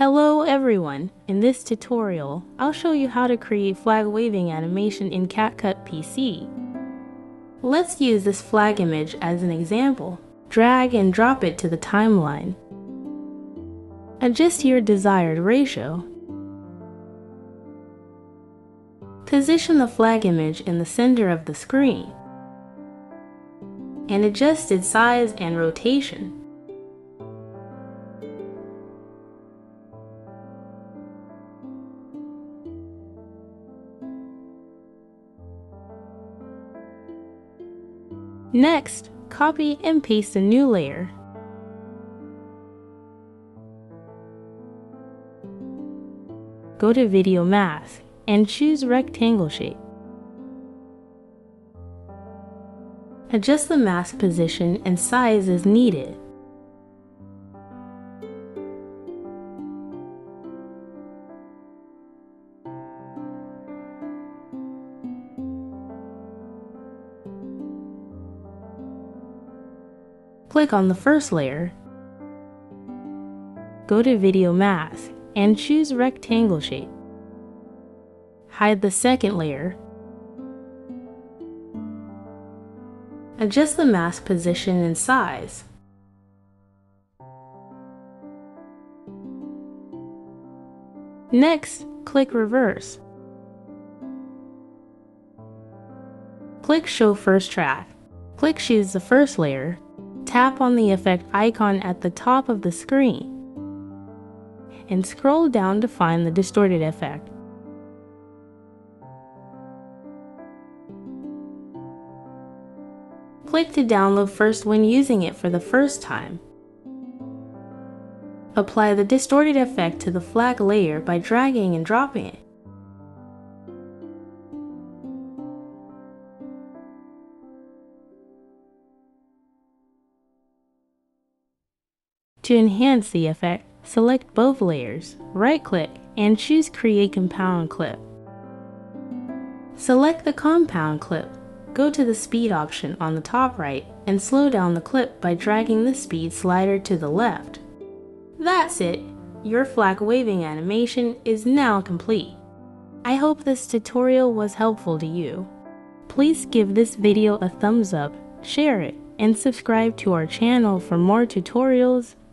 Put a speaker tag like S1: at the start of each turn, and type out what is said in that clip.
S1: Hello everyone! In this tutorial, I'll show you how to create flag waving animation in CapCut PC. Let's use this flag image as an example. Drag and drop it to the timeline. Adjust your desired ratio. Position the flag image in the center of the screen and adjust its size and rotation. Next, copy and paste a new layer. Go to Video Mask and choose Rectangle Shape. Adjust the mask position and size as needed. Click on the first layer, go to Video Mask, and choose Rectangle Shape. Hide the second layer. Adjust the mask position and size. Next, click Reverse. Click Show First Track. Click Choose the first layer tap on the effect icon at the top of the screen and scroll down to find the distorted effect. Click to download first when using it for the first time. Apply the distorted effect to the flag layer by dragging and dropping it. To enhance the effect, select both layers, right-click, and choose Create Compound Clip. Select the compound clip, go to the speed option on the top right, and slow down the clip by dragging the speed slider to the left. That's it! Your flag waving animation is now complete. I hope this tutorial was helpful to you. Please give this video a thumbs up, share it, and subscribe to our channel for more tutorials